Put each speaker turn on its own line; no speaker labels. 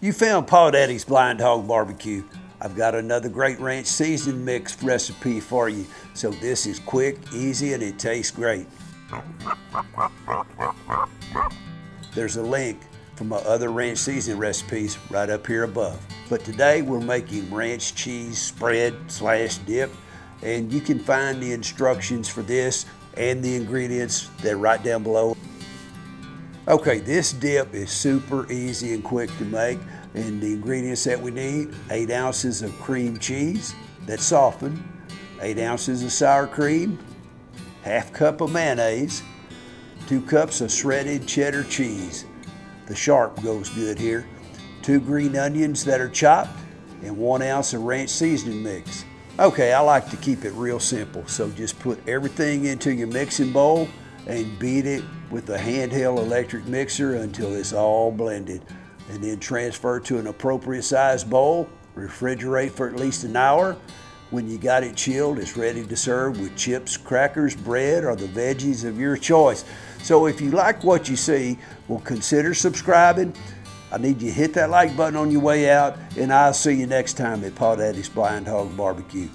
You found Paw Daddy's BlindHawg Barbecue. I've got another great ranch seasoning mix recipe for you. So this is quick, easy, and it tastes great. There's a link for my other ranch seasoning recipes right up here above. But today we're making ranch cheese spread slash dip and you can find the instructions for this and the ingredients they're right down below. Okay, this dip is super easy and quick to make and the ingredients that we need, eight ounces of cream cheese that's softened, eight ounces of sour cream, half cup of mayonnaise, two cups of shredded cheddar cheese. The sharp goes good here. Two green onions that are chopped and one ounce of ranch seasoning mix. Okay, I like to keep it real simple, so just put everything into your mixing bowl and beat it with a handheld electric mixer until it's all blended. And then transfer to an appropriate size bowl, refrigerate for at least an hour. When you got it chilled, it's ready to serve with chips, crackers, bread, or the veggies of your choice. So if you like what you see, well, consider subscribing. I need you to hit that like button on your way out, and I'll see you next time at Paw Daddy's BlindHawg Barbecue.